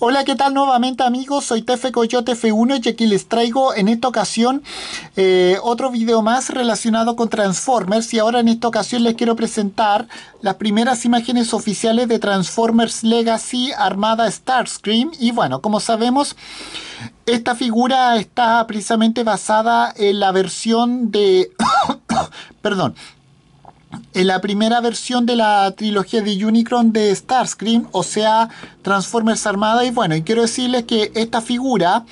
Hola, ¿qué tal nuevamente amigos? Soy Tefe Coyote F1 y aquí les traigo en esta ocasión eh, otro video más relacionado con Transformers y ahora en esta ocasión les quiero presentar las primeras imágenes oficiales de Transformers Legacy Armada Starscream y bueno, como sabemos esta figura está precisamente basada en la versión de... perdón, en la primera versión de la trilogía de Unicron de Starscream, o sea, Transformers Armada. Y bueno, y quiero decirles que esta figura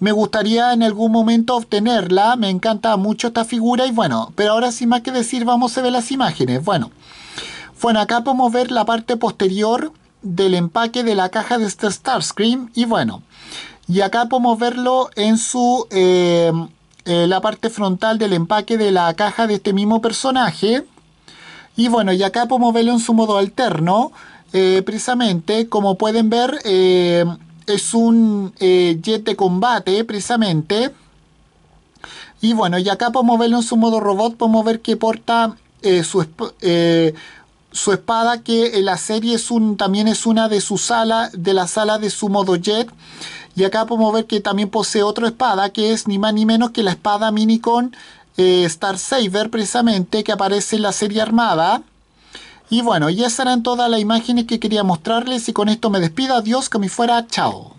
me gustaría en algún momento obtenerla. Me encanta mucho esta figura y bueno, pero ahora sin más que decir, vamos a ver las imágenes. Bueno, bueno, acá podemos ver la parte posterior del empaque de la caja de este Starscream y bueno, y acá podemos verlo en su... Eh, eh, la parte frontal del empaque de la caja de este mismo personaje y bueno, y acá podemos verlo en su modo alterno. Eh, precisamente, como pueden ver, eh, es un eh, jet de combate, precisamente. Y bueno, y acá podemos verlo en su modo robot, podemos ver que porta su, su, espada, que en la serie es un, también es una de sus alas, de las alas de su modo jet. Y acá podemos ver que también posee otra espada, que es ni más ni menos que la espada Minicon eh, Star Saver precisamente que aparece en la serie armada. Y bueno, ya serán todas las imágenes que quería mostrarles y con esto me despido. Adiós, que me fuera. Chao.